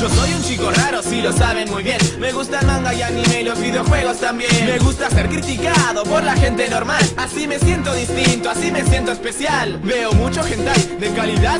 Yo soy un chico raro, si lo saben muy bien. Me gusta el manga y anime y los videojuegos también. Me gusta ser criticado por la gente normal. Así me siento distinto, así me siento especial. Veo mucho hentai de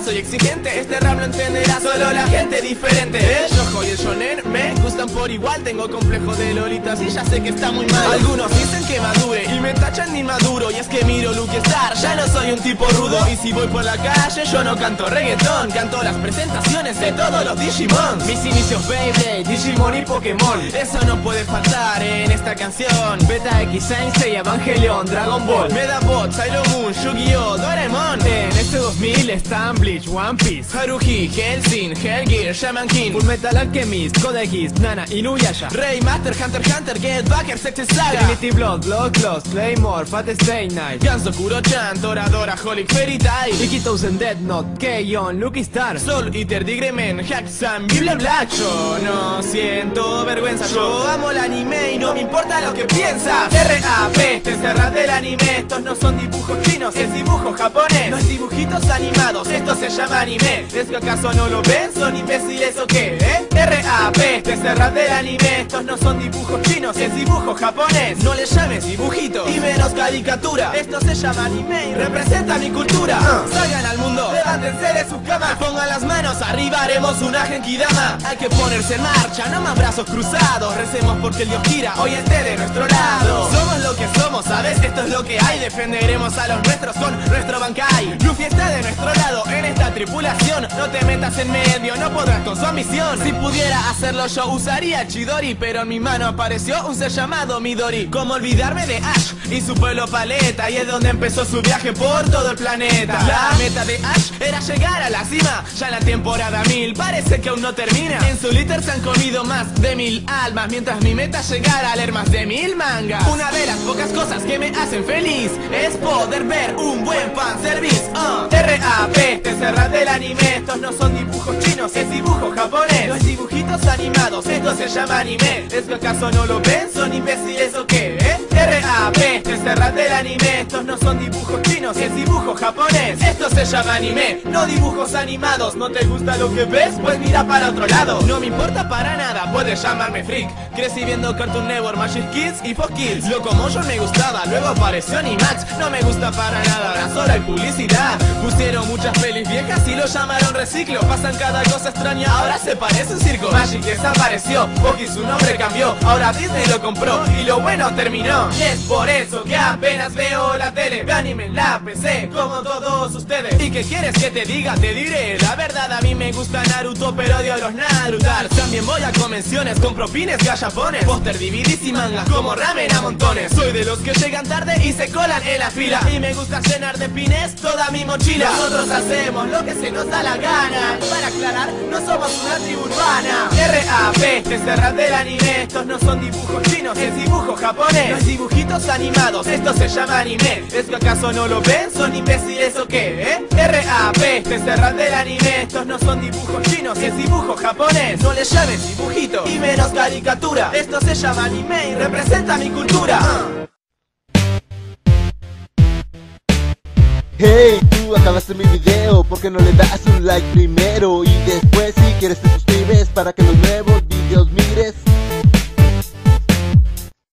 soy exigente. Este rap lo entenderá solo la gente diferente. El Shoujo y el shonen me gustan por igual. Tengo complejo de lolitas y ya sé que está muy mal. Algunos dicen que madure y me tachan de inmaduro. Y es que miro Luke Star, ya no soy un tipo rudo. Y si voy por la calle, yo no canto reggaetón. Canto las presentaciones de todos los Digimon. Mis inicios Beyblade, Digimon y Pokémon. Eso no puede faltar en esta canción. Beta X, Sensei, Evangelion, Dragon Ball, Medabot, Sailor Moon, Yu-Gi-Oh, Doraemon. En este 2000 están Bleach, One Piece, Haruhi, Hellsing, Hellgear, Shaman King, Full Metal Alchemist, Code Geass, Nana, Inuyasha, Rey, Master, Hunter, Hunter, Get Backer, Sex Saga, Trinity Blood, Blood Claws, Claymore, Fat Stay Night, Ganso, Kuro-chan, Toradora, Holic, Fairy Tail, Ikitosen, Dead Note, Keion, Lucky Star, Soul Eater, Digremen, Hacksam, Biblia Black. Yo no siento vergüenza, yo amo el anime y no me importa lo que piensas. R.A.P. te cerras del anime, estos no son dibujos chinos, es dibujo japonés. No es dibujitos animados, esto se llama anime. ¿Es que acaso no lo ven? ¿Son imbéciles o qué? ¿Eh? R.A.P. te cerras del anime, estos no son dibujos chinos, es dibujo japonés. No le llames dibujito y menos caricatura. Esto se llama anime y representa mi cultura. Salgan al mundo, levántense de sus camas, pongan las manos arriba, haremos una genkidama. Hay que ponerse en marcha, no más brazos cruzados. Recemos porque el Dios gira, hoy esté de nuestro lado. Somos lo que somos, ¿sabes? Esto es lo que hay. Defenderemos a los nuestros con nuestro Bankai. Luffy está de nuestro lado en tripulación. No te metas en medio, no podrás con su ambición. Si pudiera hacerlo, yo usaría Chidori. Pero en mi mano apareció un ser llamado Midori. ¿Cómo olvidarme de Ash y su pueblo paleta? Y es donde empezó su viaje por todo el planeta. La meta de Ash era llegar a la cima. Ya la temporada 1000 parece que aún no termina. En su liter se han comido más de mil almas. Mientras mi meta es llegar a leer más de mil mangas. Una de las pocas cosas que me hacen feliz es poder ver un buen fanservice. Uh. R.A.P. te del anime. Estos no son dibujos chinos, es dibujo japonés. Los dibujitos animados, esto se llama anime. ¿Es que acaso no lo ven? ¿Son imbéciles o qué? ¿Eh? R.A.P. te cerras del anime. Estos no son dibujos es dibujo japonés. Esto se llama anime, no dibujos animados. ¿No te gusta lo que ves? Pues mira para otro lado. No me importa para nada, puedes llamarme freak. Crecí viendo Cartoon Network, Magic Kids y Fox Kids. Locomotion me gustaba, luego apareció Animax. No me gusta para nada, ahora solo hay publicidad. Pusieron muchas pelis viejas y lo llamaron reciclo. Pasan cada cosa extraña, ahora se parece un circo. Magic desapareció, Fox su nombre cambió. Ahora Disney lo compró y lo bueno terminó. Y es por eso que apenas veo la tele. Anime en la PC, como todos ustedes. ¿Y qué quieres que te diga? Te diré la verdad, a mí me gusta Naruto, pero odio a los Narutars. También voy a convenciones, compro pines, gallapones, póster, DVDs y mangas, como ramen a montones. Soy de los que llegan tarde y se colan en la fila. Y me gusta llenar de pines toda mi mochila. Nosotros hacemos lo que se nos da la gana. Y para aclarar, no somos una tribu urbana. R.A.P. te cerras del anime. Estos no son dibujos chinos, es dibujo japonés. Los dibujitos animados, esto se llama anime. ¿Es que acaso no lo ven? ¿Son imbéciles o qué? ¿Eh? R.A.P. te cerras del anime. Estos no son dibujos chinos, es dibujo japonés. No le llames dibujito y menos caricatura. Esto se llama anime y representa mi cultura. Hey, tú acabaste mi video, ¿por qué no le das un like primero? Y después si quieres te suscribes para que los nuevos videos mires